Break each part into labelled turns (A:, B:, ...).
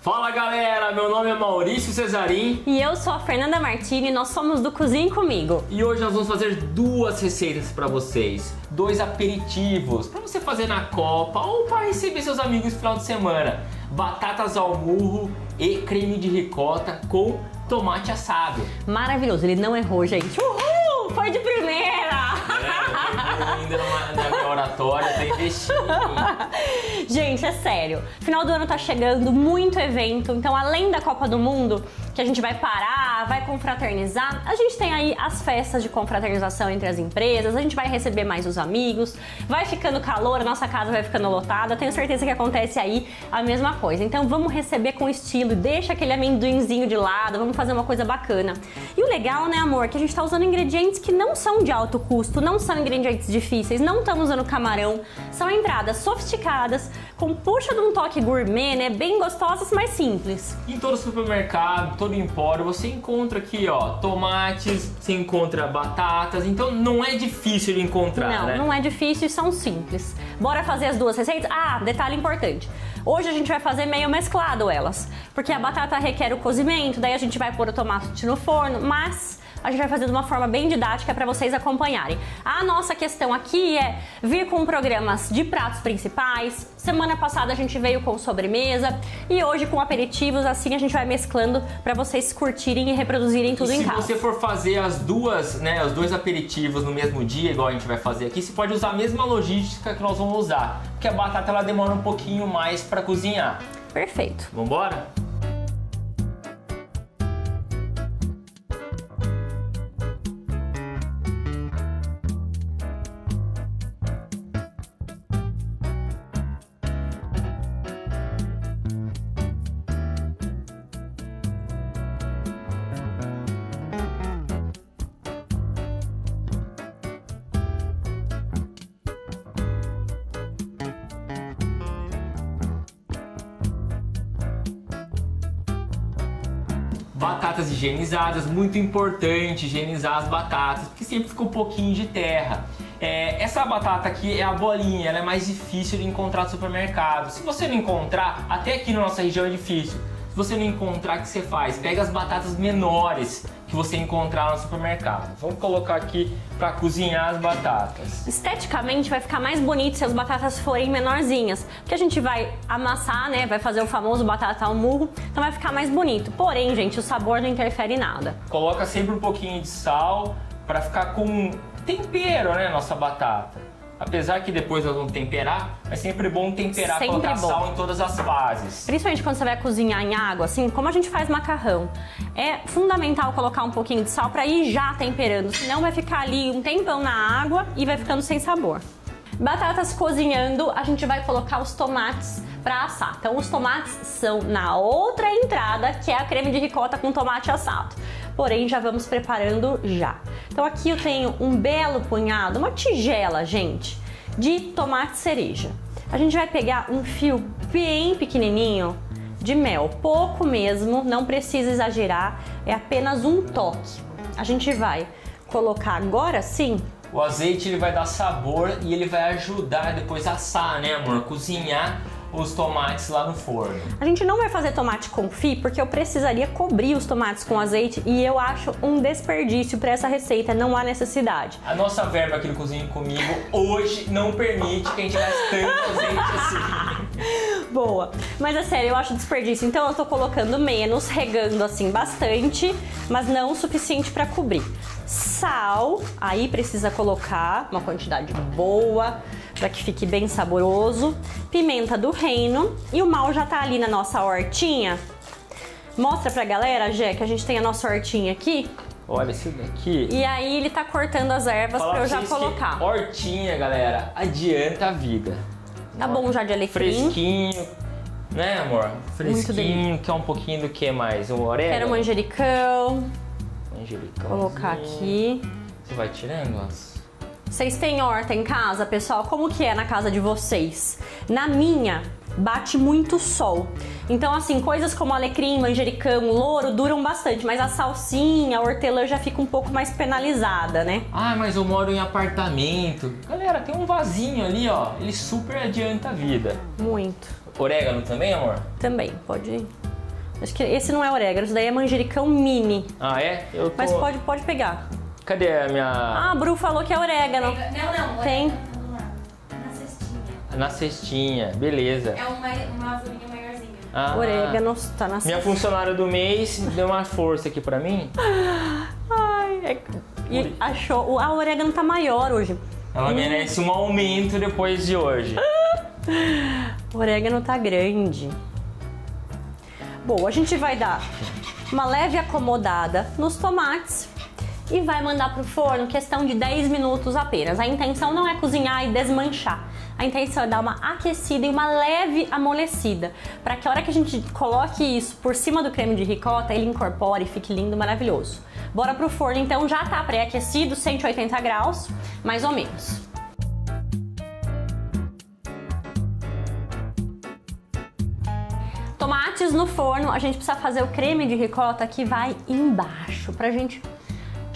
A: Fala galera, meu nome é Maurício Cesarim
B: E eu sou a Fernanda Martini e nós somos do Cozinhe Comigo.
A: e hoje nós vamos fazer duas receitas para vocês, dois aperitivos para você fazer na copa ou para receber seus amigos no final de semana. Batatas ao murro e creme de ricota com tomate assado.
B: Maravilhoso, ele não errou, gente. Uhul! Foi de primeira!
A: É, ainda numa- minha oratória, tô.
B: Gente, é sério. Final do ano tá chegando, muito evento. Então, além da Copa do Mundo, que a gente vai parar, vai confraternizar, a gente tem aí as festas de confraternização entre as empresas, a gente vai receber mais os amigos, vai ficando calor, a nossa casa vai ficando lotada. Tenho certeza que acontece aí a mesma coisa. Então, vamos receber com estilo, deixa aquele amendoinzinho de lado, vamos fazer uma coisa bacana. E o legal, né, amor, que a gente tá usando ingredientes que não são de alto custo, não são ingredientes difíceis, não estamos usando camarão, são entradas sofisticadas, com puxa de um toque gourmet, né, bem gostosas, mas simples.
A: Em todo supermercado, todo empório, você encontra aqui, ó, tomates, você encontra batatas, então não é difícil de encontrar,
B: não,
A: né?
B: não é difícil e são simples. Bora fazer as duas receitas? Ah, detalhe importante. Hoje a gente vai fazer meio mesclado elas, porque a batata requer o cozimento, daí a gente vai pôr o tomate no forno, mas a gente vai fazer de uma forma bem didática para vocês acompanharem. A nossa questão aqui é vir com programas de pratos principais. Semana passada a gente veio com sobremesa e hoje com aperitivos, assim a gente vai mesclando para vocês curtirem e reproduzirem tudo
A: e
B: em
A: se
B: casa.
A: você for fazer as duas, né, os dois aperitivos no mesmo dia, igual a gente vai fazer aqui, você pode usar a mesma logística que nós vamos usar, porque a batata ela demora um pouquinho mais para cozinhar.
B: Perfeito.
A: Vambora? Batatas higienizadas, muito importante higienizar as batatas, porque sempre fica um pouquinho de terra. É, essa batata aqui é a bolinha, ela é mais difícil de encontrar no supermercado. Se você não encontrar, até aqui na nossa região é difícil. Se você não encontrar, o que você faz? Pega as batatas menores que você encontrar no supermercado. Vamos colocar aqui para cozinhar as batatas.
B: Esteticamente vai ficar mais bonito se as batatas forem menorzinhas, porque a gente vai amassar, né? Vai fazer o famoso batata ao murro, então vai ficar mais bonito. Porém, gente, o sabor não interfere em nada.
A: Coloca sempre um pouquinho de sal para ficar com tempero, né, nossa batata. Apesar que depois nós vamos temperar, é sempre bom temperar,
B: Sempre
A: colocar
B: bom.
A: sal em todas as fases.
B: Principalmente quando você vai cozinhar em água, assim, como a gente faz macarrão, é fundamental colocar um pouquinho de sal para ir já temperando, senão vai ficar ali um tempão na água e vai ficando sem sabor. Batatas cozinhando, a gente vai colocar os tomates para assar. Então, os tomates são na outra entrada, que é a creme de ricota com tomate assado. Porém, já vamos preparando já. Então, aqui eu tenho um belo punhado, uma tigela, gente, de tomate cereja. A gente vai pegar um fio bem pequenininho de mel, pouco mesmo, não precisa exagerar, é apenas um toque. A gente vai colocar agora sim
A: O azeite ele vai dar sabor e ele vai ajudar depois a assar, né, amor? Cozinhar os tomates lá no forno.
B: A gente não vai fazer tomate confit porque eu precisaria cobrir os tomates com azeite e eu acho um desperdício para essa receita, não há necessidade.
A: A nossa verba aqui no Cozinho Comigo hoje não permite que a gente gaste tanto azeite assim.
B: Boa. Mas é sério, eu acho desperdício. Então eu tô colocando menos, regando assim bastante, mas não o suficiente para cobrir. Sal, aí precisa colocar uma quantidade boa para que fique bem saboroso. Pimenta do reino e o mal já tá ali na nossa hortinha. Mostra pra galera, Jé, que a gente tem a nossa hortinha aqui.
A: Olha esse daqui.
B: E aí ele tá cortando as ervas pra eu já
A: que
B: colocar.
A: Hortinha, galera, adianta a vida.
B: Tá bom já de alecrim.
A: Fresquinho, né, amor? Fresquinho, quer um pouquinho do que mais? O orégano?
B: Quero manjericão.
A: Manjericão.
B: Colocar aqui.
A: Você vai tirando as...
B: Vocês têm horta em casa, pessoal? Como que é na casa de vocês? Na minha, bate muito sol. Então, assim, coisas como alecrim, manjericão, louro duram bastante, mas a salsinha, a hortelã já fica um pouco mais penalizada, né?
A: Ah, mas eu moro em apartamento. Galera, tem um vasinho ali, ó. Ele super adianta a vida.
B: Muito.
A: Orégano também, amor?
B: Também, pode Acho que esse não é orégano, isso daí é manjericão mini.
A: Ah, é? Eu tô...
B: Mas pode, pode pegar.
A: Cadê a minha...
B: Ah, a Bru falou que é orégano.
C: Não, não.
B: Tem.
C: orégano tá do lado. Na cestinha.
A: Na cestinha, beleza.
C: É uma, uma folhinha maiorzinha.
A: Ah,
B: Orégano tá na
A: Minha funcionária do mês deu uma força aqui pra mim.
B: Ai, é... E achou. o- A orégano tá maior hoje.
A: Ela merece um aumento depois de hoje.
B: O orégano tá grande. Bom, a gente vai dar uma leve acomodada nos tomates e vai mandar pro forno questão de 10 minutos apenas. A intenção não é cozinhar e desmanchar. A intenção é dar uma aquecida e uma leve amolecida, para que a hora que a gente coloque isso por cima do creme de ricota, ele incorpore e fique lindo, maravilhoso. Bora pro forno, então já tá pré-aquecido, 180 graus, mais ou menos. Tomates no forno, a gente precisa fazer o creme de ricota que vai embaixo pra gente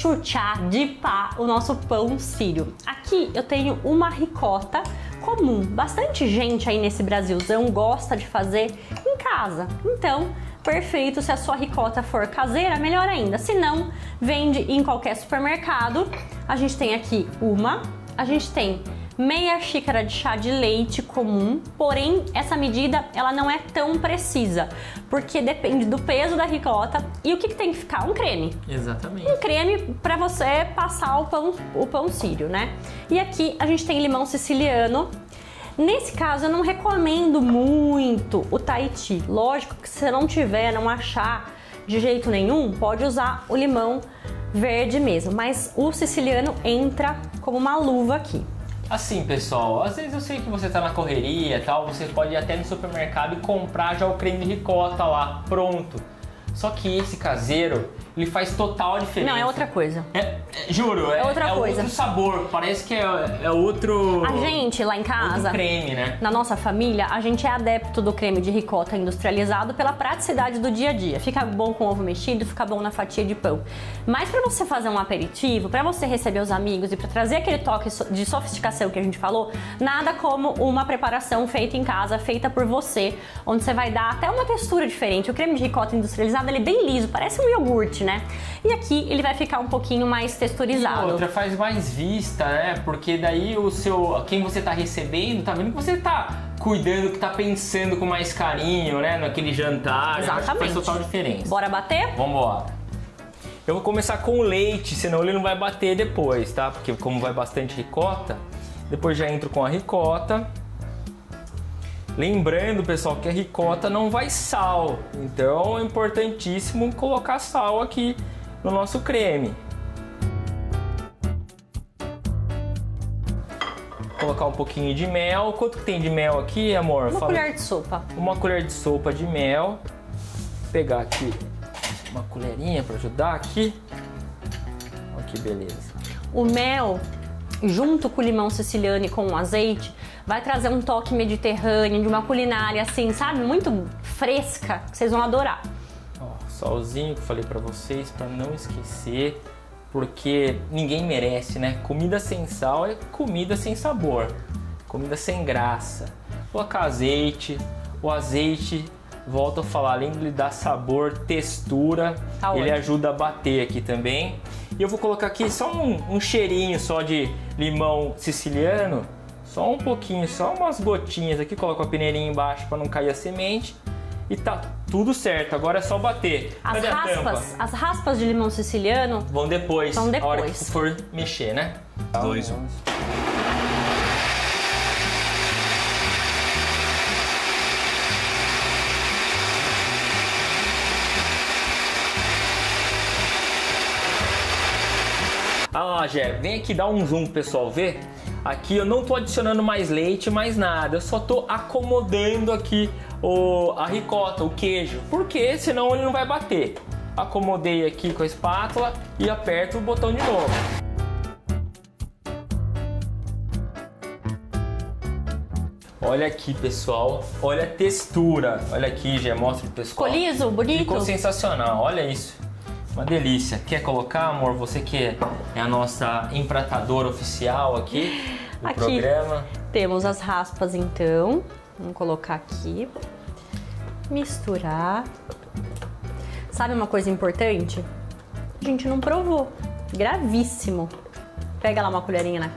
B: chuchar, dipar o nosso pão sírio. Aqui eu tenho uma ricota comum. Bastante gente aí nesse Brasilzão gosta de fazer em casa. Então, perfeito se a sua ricota for caseira, melhor ainda. Se não, vende em qualquer supermercado. A gente tem aqui uma, a gente tem meia xícara de chá de leite comum, porém essa medida ela não é tão precisa, porque depende do peso da ricota e o que, que tem que ficar? Um creme.
A: Exatamente.
B: Um creme para você passar o pão, o pão sírio, né? E aqui a gente tem limão siciliano. Nesse caso eu não recomendo muito o Tahiti. Lógico que se você não tiver, não achar de jeito nenhum, pode usar o limão verde mesmo, mas o siciliano entra como uma luva aqui.
A: Assim, pessoal, às vezes eu sei que você tá na correria tal, você pode ir até no supermercado e comprar já o creme de ricota lá, pronto. Só que esse caseiro, ele faz total diferença.
B: Não, é outra coisa.
A: É, é, juro, é,
B: É outra coisa.
A: outro sabor, parece que é, é outro...
B: A gente lá em casa,
A: creme, né?
B: na nossa família, a gente é adepto do creme de ricota industrializado pela praticidade do dia a dia. Fica bom com ovo mexido, fica bom na fatia de pão. Mas para você fazer um aperitivo, para você receber os amigos e para trazer aquele toque de sofisticação que a gente falou, nada como uma preparação feita em casa, feita por você, onde você vai dar até uma textura diferente. O creme de ricota industrializado ele é bem liso, parece um iogurte, né? E aqui ele vai ficar um pouquinho mais
A: E
B: texturizado.
A: outra faz mais vista, né? Porque daí o seu, quem você tá recebendo, tá vendo que você tá cuidando, que tá pensando com mais carinho, né? Naquele jantar. Que
B: Exatamente.
A: Faz total diferença.
B: Bora bater?
A: Vambora. Eu vou começar com o leite, senão ele não vai bater depois, tá? Porque como vai bastante ricota, depois já entro com a ricota. Lembrando, pessoal, que a ricota não vai sal, então é importantíssimo colocar sal aqui no nosso creme. Colocar um pouquinho de mel. Quanto que tem de mel aqui, amor?
B: Uma
A: Fala-
B: colher de sopa.
A: uma colher de sopa de mel. Vou pegar aqui uma colherinha para ajudar aqui. Olha que beleza.
B: O mel, junto com o limão siciliano e com o azeite, vai trazer um toque mediterrâneo, de uma culinária assim, sabe? Muito fresca, que vocês vão adorar.
A: Ó, salzinho que eu falei para vocês para não esquecer, porque ninguém merece, né? Comida sem sal é comida sem sabor, comida sem graça. Colocar azeite, o azeite, volto a falar, além de lhe dar sabor, textura,
B: Tá
A: ele ajuda a bater aqui também. E eu vou colocar aqui só um, um cheirinho só de limão siciliano, só um pouquinho, só umas gotinhas aqui, coloco a peneirinha embaixo para não cair a semente. E tá tudo certo, agora é só bater.
B: As
A: Cadê a tampa?
B: raspas, as raspas de limão siciliano,
A: Vão depois,
B: Vão
A: a hora que
B: depois.
A: for mexer, né?
D: Dois, um.
A: Ah lá, Gé, vem aqui dar um zoom pro pessoal ver. Aqui eu não tô adicionando mais leite, mais nada. Eu só tô acomodando aqui o, a ricota, o queijo. Porque senão ele não vai bater. Acomodei aqui com a espátula e aperto o botão de novo. Olha aqui, pessoal. Olha a textura. Olha aqui, Gé, mostra pro pessoal.
B: ficou liso, bonito.
A: Ficou sensacional, olha isso. Uma delícia. Quer colocar, amor? Você que é a nossa empratadora oficial aqui do
B: Aqui.
A: programa.
B: Temos as raspas então. Vamos colocar aqui. Misturar. Sabe uma coisa importante? A gente não provou. Gravíssimo. Pega lá uma colherinha, né?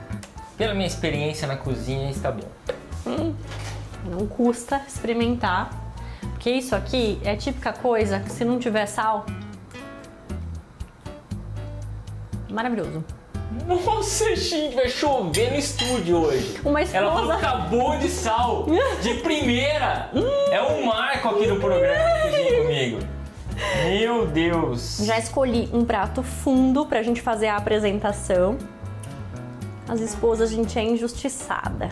A: Pela minha experiência na cozinha, está bom.
B: Não custa experimentar. Porque isso aqui é a típica coisa que se não tiver sal. Maravilhoso.
A: Nossa, gente, vai chover no estúdio hoje.
B: Uma
A: Ela falou acabou de sal. De primeira. É um marco aqui no programa Cozinha comigo. Meu Deus.
B: Já escolhi um prato fundo pra gente fazer a apresentação. As esposas, a gente é injustiçada.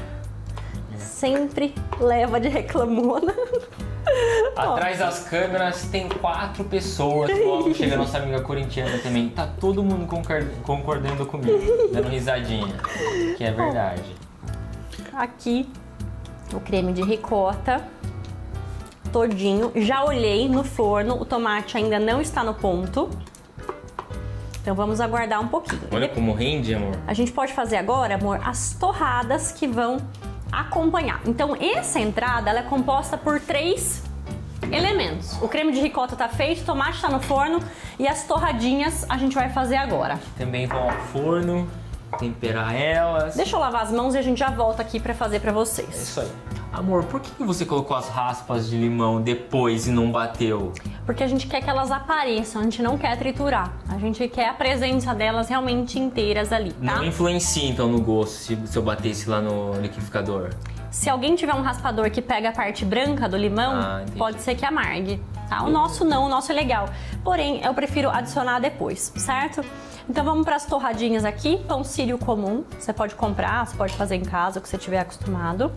B: Sempre leva de reclamona.
A: Atrás das câmeras tem quatro pessoas. Logo chega a nossa amiga corintiana também. Tá todo mundo concor- concordando comigo, dando risadinha. Que é verdade.
B: Aqui o creme de ricota todinho. Já olhei no forno, o tomate ainda não está no ponto. Então vamos aguardar um pouquinho.
A: Olha como rende, amor.
B: A gente pode fazer agora, amor, as torradas que vão acompanhar. Então essa entrada ela é composta por três elementos. O creme de ricota tá feito, o tomate tá no forno e as torradinhas a gente vai fazer agora.
A: Também vão ao forno, temperar elas.
B: Deixa eu lavar as mãos e a gente já volta aqui pra fazer pra
A: É
B: vocês.
A: isso aí. Amor, por que você colocou as raspas de limão depois e não bateu?
B: Porque a gente quer que elas apareçam, a gente não quer triturar. A gente quer a presença delas realmente inteiras ali, tá?
A: Não influencia então no gosto se, se eu batesse lá no liquidificador.
B: Se alguém tiver um raspador que pega a parte branca do limão,
A: Ah,
B: pode ser que amargue, tá? O nosso não, o nosso é legal. Porém, eu prefiro adicionar depois, certo? Então vamos para as torradinhas aqui, pão sírio comum. Você pode comprar, você pode fazer em casa, o que você tiver acostumado.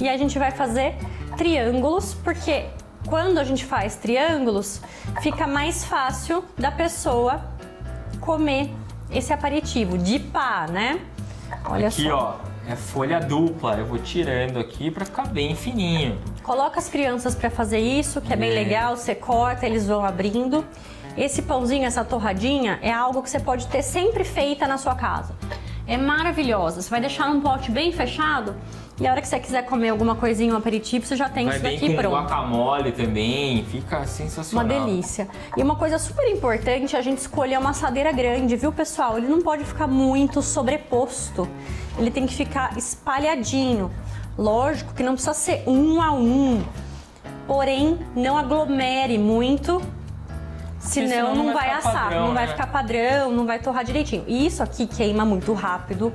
B: E a gente vai fazer triângulos, porque quando a gente faz triângulos, fica mais fácil da pessoa comer esse aperitivo de pá, né? Olha
A: aqui,
B: só.
A: ó, é folha dupla. Eu vou tirando aqui pra ficar bem fininho.
B: Coloca as crianças para fazer isso, que é bem
A: É.
B: legal. Você corta, eles vão abrindo. Esse pãozinho, essa torradinha, é algo que você pode ter sempre feita na sua casa. É maravilhosa. Você vai deixar num pote bem fechado e a hora que você quiser comer alguma coisinha, um aperitivo, você já tem
A: Vai
B: isso
A: bem
B: daqui
A: com
B: pronto.
A: guacamole também, fica
B: Uma
A: sensacional.
B: delícia. E uma coisa super importante é a gente escolher uma assadeira grande, viu, pessoal? Ele não pode ficar muito sobreposto. Ele tem que ficar espalhadinho. Lógico que não precisa ser um a um. Porém, não aglomere muito, senão,
A: não
B: não
A: vai
B: vai assar,
A: padrão,
B: não vai
A: né?
B: ficar padrão, não vai torrar direitinho. E isso aqui queima muito rápido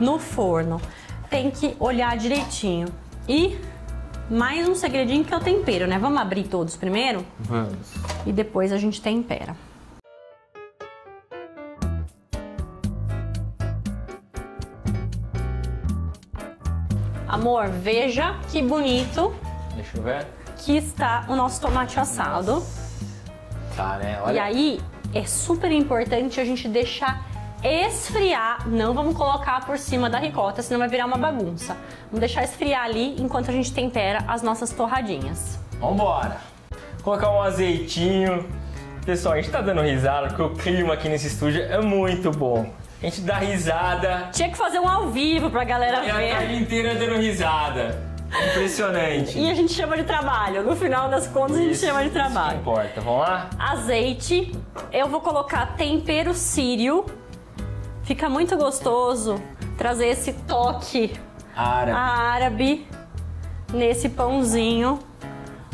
B: no forno. Tem que olhar direitinho. E mais um segredinho que é o tempero, né? Vamos abrir todos primeiro?
A: Vamos.
B: e depois a gente tempera. Amor, veja que bonito
A: Deixa eu ver.
B: que está o nosso tomate assado.
A: Tá, né?
B: E
A: Olha.
B: aí é super importante a gente deixar esfriar. Não vamos colocar por cima da ricota, senão vai virar uma bagunça. Vamos deixar esfriar ali enquanto a gente tempera as nossas torradinhas.
A: Vambora. Colocar um azeitinho. Pessoal, a gente tá dando risada porque o clima aqui nesse estúdio é muito bom. A gente dá risada
B: Tinha que fazer um ao vivo pra galera
A: e a
B: ver.
A: tarde inteira dando risada. Impressionante.
B: E a gente chama de trabalho. No final das contas, a gente
A: Isso,
B: chama de
A: isso que
B: trabalho.
A: importa. Vamos lá?
B: Azeite. Eu vou colocar tempero sírio. Fica muito gostoso trazer esse toque
A: Árabe.
B: árabe nesse pãozinho.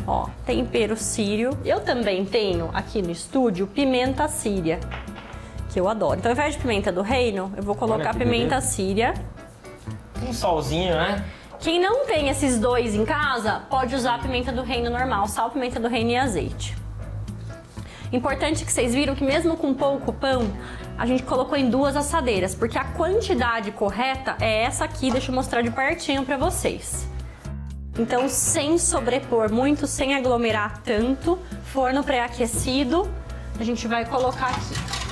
B: Ó, tempero sírio. Eu também tenho aqui no estúdio pimenta síria, que eu adoro. Então, ao invés de pimenta do reino, eu vou colocar pimenta
A: beleza.
B: síria.
A: Um solzinho, né?
B: Quem não tem esses dois em casa, pode usar pimenta do reino normal, sal, pimenta do reino e azeite. Importante que vocês viram que mesmo com pouco pão, a gente colocou em duas assadeiras, porque a quantidade correta é essa aqui, deixa eu mostrar de pertinho pra vocês. Então, sem sobrepor muito, sem aglomerar tanto, forno pré-aquecido, a gente vai colocar aqui.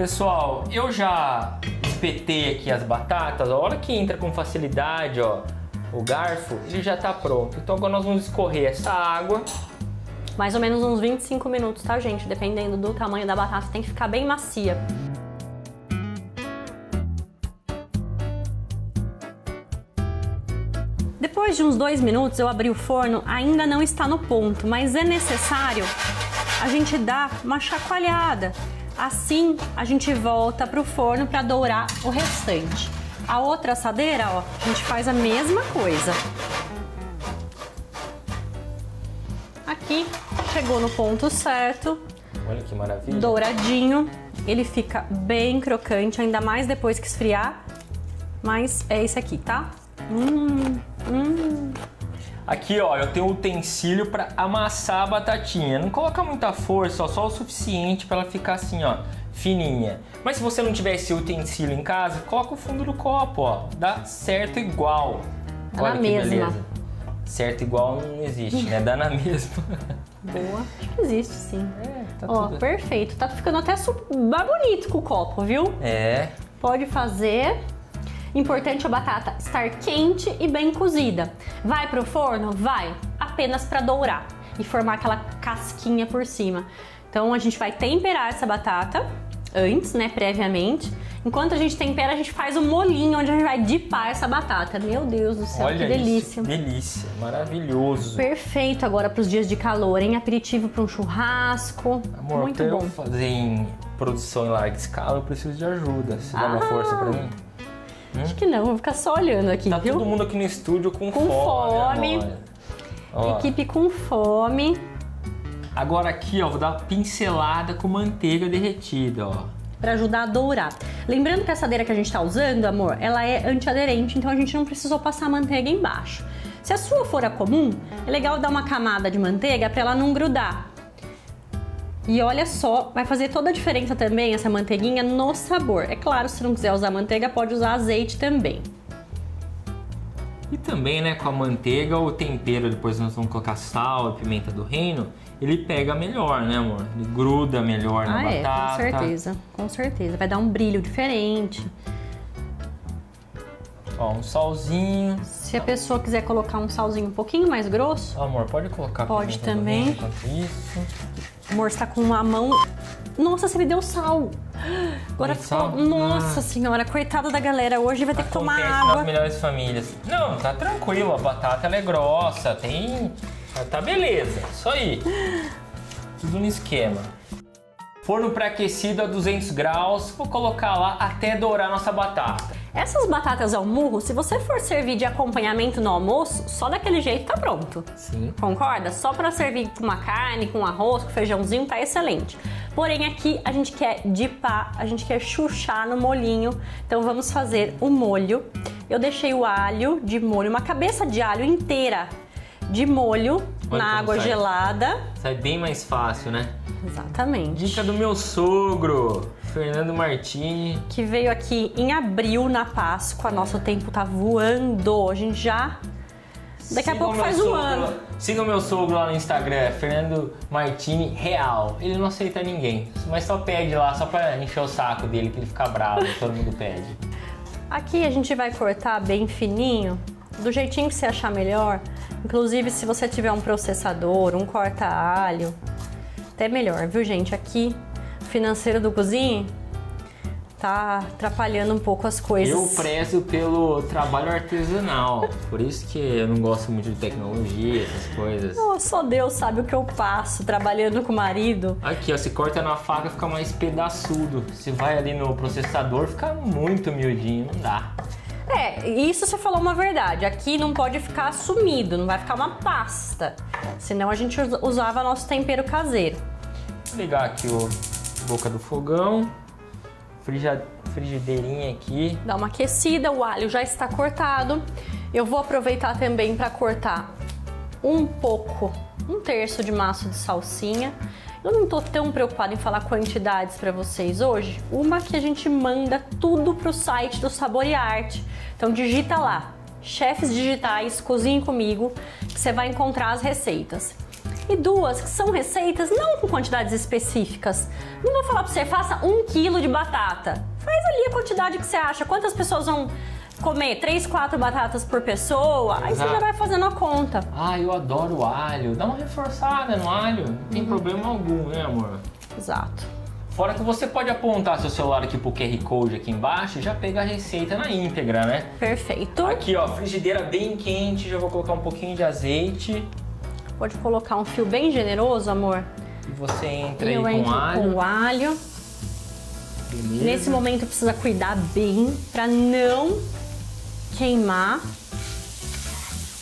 A: Pessoal, eu já espetei aqui as batatas. A hora que entra com facilidade, ó, o garfo, ele já tá pronto. Então agora nós vamos escorrer essa água.
B: Mais ou menos uns 25 minutos, tá, gente? Dependendo do tamanho da batata, tem que ficar bem macia. Depois de uns dois minutos eu abri o forno, ainda não está no ponto, mas é necessário a gente dar uma chacoalhada. Assim a gente volta para o forno para dourar o restante. A outra assadeira, ó, a gente faz a mesma coisa. Aqui chegou no ponto certo,
A: Olha que maravilha.
B: douradinho. Ele fica bem crocante, ainda mais depois que esfriar. Mas é esse aqui, tá? Hum, hum.
A: Aqui, ó, eu tenho um utensílio para amassar a batatinha. Não coloca muita força, ó, só o suficiente para ela ficar assim, ó, fininha. Mas se você não tiver esse utensílio em casa, coloca o fundo do copo, ó. Dá certo igual.
B: Dá
A: Olha
B: na
A: que
B: mesma.
A: beleza. Certo igual não existe, né? Dá na mesma.
B: Boa. Acho que existe sim.
A: É, tá
B: Ó,
A: tudo.
B: perfeito. Tá ficando até su- mais bonito com o copo, viu?
A: É.
B: Pode fazer. Importante a batata estar quente e bem cozida. Vai pro forno? Vai, apenas para dourar e formar aquela casquinha por cima. Então a gente vai temperar essa batata antes, né, previamente. Enquanto a gente tempera, a gente faz um molinho onde a gente vai dipar essa batata. Meu Deus do céu,
A: Olha
B: que delícia.
A: isso. Delícia. Maravilhoso.
B: Perfeito agora para os dias de calor, hein? Aperitivo para um churrasco.
A: Amor,
B: Muito
A: pra eu
B: bom.
A: fazer em produção em larga escala, eu preciso de ajuda. Você dá uma
B: Ah.
A: força pra mim?
B: Acho que não, vou ficar só olhando aqui,
A: Tá
B: viu?
A: todo mundo aqui no estúdio com,
B: Com fome.
A: Ó,
B: Equipe com fome.
A: Agora aqui, ó, vou dar uma pincelada com manteiga derretida, ó.
B: Pra ajudar a dourar. Lembrando que a assadeira que a gente tá usando, amor, ela é antiaderente, então a gente não precisou passar manteiga embaixo. Se a sua for a comum, é legal dar uma camada de manteiga pra ela não grudar. E olha só, vai fazer toda a diferença também essa manteiguinha no sabor. É claro, se não quiser usar manteiga, pode usar azeite também.
A: E também, né, com a manteiga, o tempero, depois nós vamos colocar sal e pimenta do reino, ele pega melhor, né, amor? Ele gruda melhor na
B: ah, é,
A: batata.
B: com certeza, com certeza. Vai dar um brilho diferente.
A: Ó, um salzinho.
B: Se a pessoa quiser colocar um salzinho um pouquinho mais grosso,
A: amor, pode colocar
B: Pode também.
A: isso.
B: Amor está com uma mão. Nossa, você me deu sal! Agora ficou.
A: sal?
B: Nossa
A: Ah.
B: senhora, coitada da galera, hoje vai ter que tomar
A: Acontece
B: água.
A: nas melhores famílias. Não, tá tranquilo, a batata é grossa, tem. Tá beleza, isso aí. Tudo no esquema. Forno pré-aquecido a 200 graus, vou colocar lá até dourar nossa batata.
B: Essas batatas ao murro, se você for servir de acompanhamento no almoço, só daquele jeito tá pronto.
A: Sim.
B: Concorda? Só para servir com uma carne, com arroz, com feijãozinho, tá excelente. Porém, aqui a gente quer dipar, a gente quer chuchar no molhinho. Então vamos fazer o molho. Eu deixei o alho de molho, uma cabeça de alho inteira de molho
A: Olha
B: na água
A: sai.
B: gelada.
A: Sai bem mais fácil, né?
B: Exatamente.
A: Dica do meu sogro, Fernando Martini.
B: Que veio aqui em abril na Páscoa. Nosso tempo tá voando. A gente já. Daqui a
A: Sigam
B: pouco faz um
A: sogro-
B: ano.
A: Siga o meu sogro lá no Instagram, Fernando Martini Real. Ele não aceita ninguém, mas só pede lá, só pra encher o saco dele, que ele fica bravo, todo mundo pede.
B: Aqui a gente vai cortar bem fininho, do jeitinho que você achar melhor. Inclusive, se você tiver um processador, um corta-alho, até melhor, viu, gente? Aqui, financeiro do cozinho tá atrapalhando um pouco as coisas.
A: Eu prezo pelo trabalho artesanal, por isso que eu não gosto muito de tecnologia, essas coisas.
B: Oh, só Deus sabe o que eu passo trabalhando com o marido.
A: Aqui, ó, se corta na faca fica mais pedaçudo. Se vai ali no processador fica muito miudinho, não dá.
B: É, isso você falou uma verdade. Aqui não pode ficar sumido, não vai ficar uma pasta. Senão a gente us- usava nosso tempero caseiro.
A: Vou ligar aqui o boca do fogão, frija- frigideirinha aqui.
B: Dá uma aquecida, o alho já está cortado. Eu vou aproveitar também para cortar um pouco, um terço de maço de salsinha. Eu não tô tão preocupada em falar quantidades para vocês hoje. Uma que a gente manda tudo pro site do Sabor e Arte. Então digita lá, chefes digitais, cozinhe comigo, que você vai encontrar as receitas. E duas que são receitas não com quantidades específicas. Não vou falar pra você, faça um quilo de batata. Faz ali a quantidade que você acha. Quantas pessoas vão comer? Três, quatro batatas por pessoa? Aí você
A: Exato.
B: já vai fazendo a conta.
A: Ah, eu adoro alho. Dá uma reforçada no alho, não tem problema algum, né, amor?
B: Exato.
A: Fora que você pode apontar seu celular aqui pro QR Code aqui embaixo e já pegar a receita na íntegra, né?
B: Perfeito.
A: Aqui, ó, frigideira bem quente, já vou colocar um pouquinho de azeite
B: Pode colocar um fio bem generoso, amor.
A: e você entra
B: eu
A: aí com alho.
B: com o alho.
A: Beleza.
B: Nesse momento precisa cuidar bem para não queimar.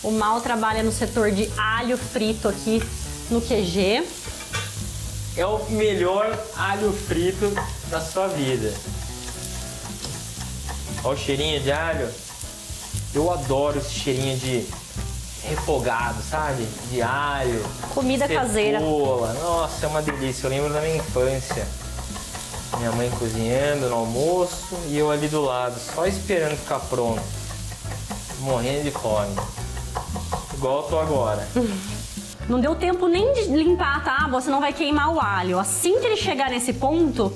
B: O Mal trabalha no setor de alho frito aqui no QG.
A: É o melhor alho frito da sua vida. Olha o cheirinho de alho. Eu adoro esse cheirinho de refogado, sabe? De alho.
B: Comida caseira.
A: cebola. Nossa, é uma delícia. Eu lembro da minha infância. Minha mãe cozinhando no almoço e eu ali do lado, só esperando ficar pronto. Morrendo de fome. Igual eu tô agora.
B: Não deu tempo nem de limpar, tá? Você não vai queimar o alho. Assim que ele chegar nesse ponto,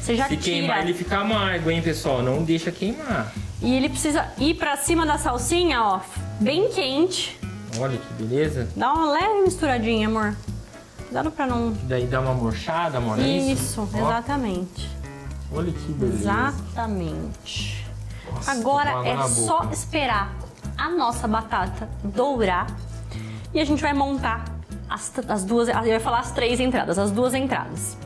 B: você já
A: Se
B: tira.
A: queimar, ele fica amargo, hein, pessoal? Não deixa queimar.
B: E ele precisa ir pra cima da salsinha, ó, bem quente.
A: Olha que beleza.
B: Dá uma leve misturadinha, amor. Cuidado pra não.
A: Daí dá uma murchada, amor, é isso?
B: Isso,
A: Ó,
B: exatamente.
A: Olha que beleza.
B: Exatamente.
A: Nossa,
B: Agora é só esperar a nossa batata dourar e a gente vai montar as, as duas. Eu ia falar as três entradas, as duas entradas.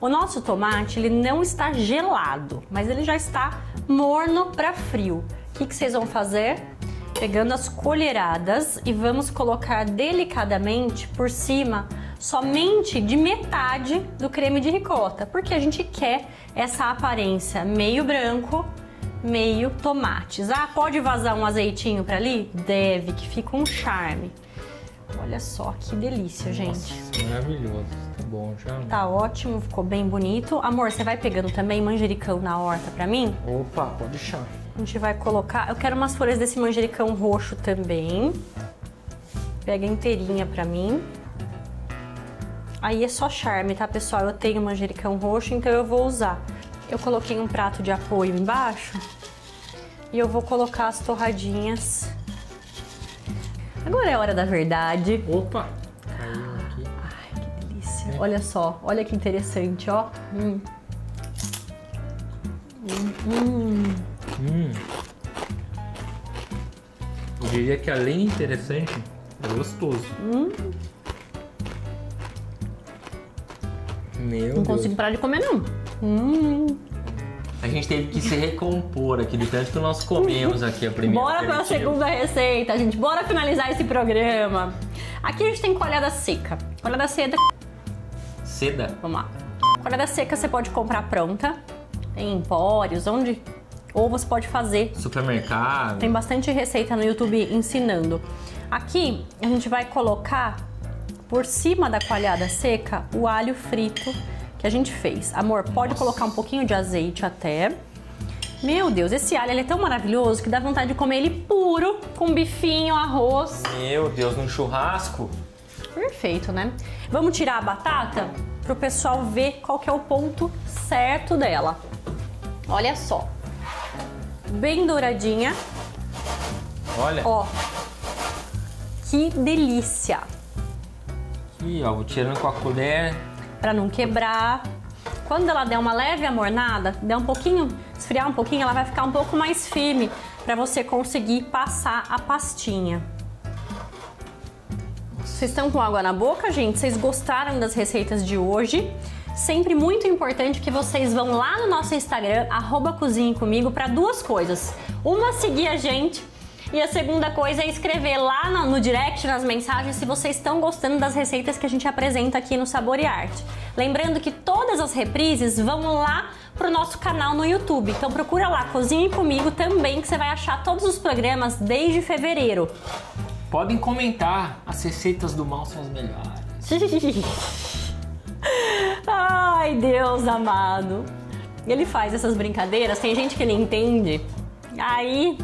B: O nosso tomate ele não está gelado, mas ele já está morno para frio. O que, que vocês vão fazer? Pegando as colheradas e vamos colocar delicadamente por cima somente de metade do creme de ricota, porque a gente quer essa aparência meio branco, meio tomates. Ah, pode vazar um azeitinho para ali? Deve, que fica um charme. Olha só que delícia, gente.
A: Nossa, maravilhoso. Tá bom já.
B: Tá ótimo, ficou bem bonito. Amor, você vai pegando também manjericão na horta pra mim?
A: Opa, pode deixar.
B: A gente vai colocar. Eu quero umas folhas desse manjericão roxo também. Pega inteirinha pra mim. Aí é só charme, tá, pessoal? Eu tenho manjericão roxo, então eu vou usar. Eu coloquei um prato de apoio embaixo. E eu vou colocar as torradinhas. Agora é a hora da verdade.
A: Opa, caiu aqui.
B: Ai, que delícia. Olha só, olha que interessante, ó. Hum.
A: Hum. Eu diria que além de interessante, é gostoso. Meu
B: Não
A: Deus.
B: consigo parar de comer, não. Hum.
A: A gente teve que se recompor aqui do tanto que nós comemos aqui a primeira.
B: Bora pra
A: aperitivo.
B: segunda receita, gente. Bora finalizar esse programa. Aqui a gente tem colhada seca. Colhada seca,
A: Seda.
B: vamos lá. Colhada seca você pode comprar pronta. Tem empórios, onde... Ou você pode fazer
A: Supermercado.
B: Tem bastante receita no YouTube ensinando. Aqui a gente vai colocar por cima da coalhada seca o alho frito que a gente fez. Amor, pode
A: Nossa.
B: colocar um pouquinho de azeite até. Meu Deus, esse alho ele é tão maravilhoso que dá vontade de comer ele puro, com bifinho, arroz.
A: Meu Deus, num churrasco.
B: Perfeito, né? Vamos tirar a batata pro pessoal ver qual que é o ponto certo dela. Olha só. Bem douradinha.
A: Olha.
B: Ó, que delícia!
A: Aqui, ó, vou tirando com a colher.
B: Pra não quebrar. Quando ela der uma leve amornada, der um pouquinho, esfriar um pouquinho, ela vai ficar um pouco mais firme pra você conseguir passar a pastinha. Vocês estão com água na boca, gente? Vocês gostaram das receitas de hoje? Sempre muito importante que vocês vão lá no nosso Instagram, arroba Comigo, para duas coisas. Uma, seguir a gente. E a segunda coisa é escrever lá no, no direct, nas mensagens, se vocês estão gostando das receitas que a gente apresenta aqui no Sabor e Arte. Lembrando que todas as reprises vão lá pro nosso canal no YouTube. Então procura lá, Cozinhe Comigo também, que você vai achar todos os programas desde fevereiro.
A: Podem comentar. As receitas do mal são as melhores.
B: Ai, Deus amado. Ele faz essas brincadeiras, tem gente que ele entende. Aí,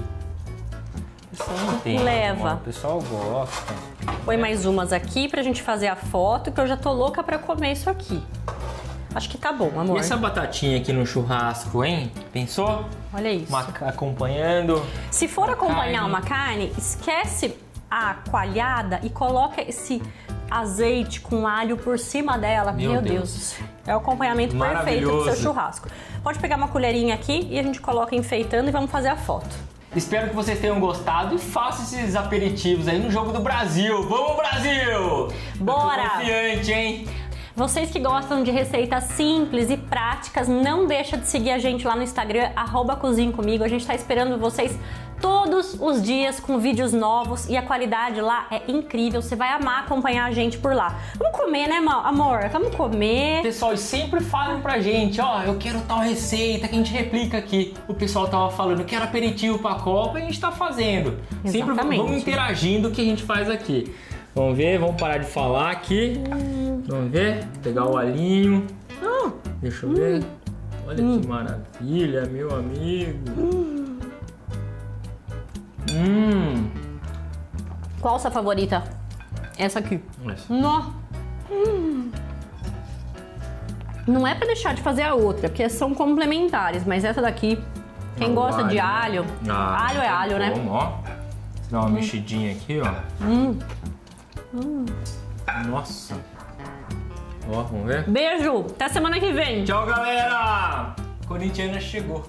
A: Tem,
B: Leva.
A: amor. O pessoal gosta.
B: põe mais umas aqui pra gente fazer a foto, que eu já tô louca pra comer isso aqui. Acho que tá bom,
A: E
B: amor.
A: essa batatinha aqui no churrasco, hein? Pensou?
B: Olha isso.
A: Uma- acompanhando.
B: Se for acompanhar
A: carne.
B: uma carne, esquece a coalhada e coloca esse azeite com alho por cima dela.
A: Meu
B: Meu,
A: Deus.
B: Deus. É o acompanhamento perfeito do seu churrasco. Pode pegar uma colherinha aqui e a gente coloca enfeitando e vamos fazer a foto.
A: Espero que vocês tenham gostado e façam esses aperitivos aí no jogo do Brasil. Vamos, Brasil!
B: Bora!
A: Eu confiante, hein?
B: Vocês que gostam de receitas simples e práticas, não deixa de seguir a gente lá no Instagram, arroba Cozinhe Comigo. A gente tá esperando vocês todos os dias com vídeos novos e a qualidade lá é incrível. Você vai amar acompanhar a gente por lá. Vamos comer, né, amor? Vamos comer.
A: Pessoal, sempre falam pra gente, ó, eu quero tal receita que a gente replica aqui. O pessoal tava falando, quero aperitivo pra Copa e a gente tá fazendo. Sempre
B: Exatamente.
A: vamos interagindo o que a gente faz aqui. Vamos ver, vamos parar de falar aqui. Vamos ver, pegar o alhinho.
B: Ah,
A: Deixa eu ver. Olha que maravilha, meu amigo. Hum.
B: qual sua favorita? Essa aqui.
A: Essa.
B: Nó. Hum. Não é pra deixar de fazer a outra, porque são complementares, mas essa daqui, quem
A: Ah,
B: gosta de
A: alho,
B: alho,
A: né? Ah,
B: alho é
A: tá
B: alho, né?
A: bom, ó. Dá uma mexidinha aqui, ó.
B: Hum.
A: Nossa. Ó, vamos ver?
B: Beijo, até semana que vem.
A: Tchau, galera! Corintiana chegou.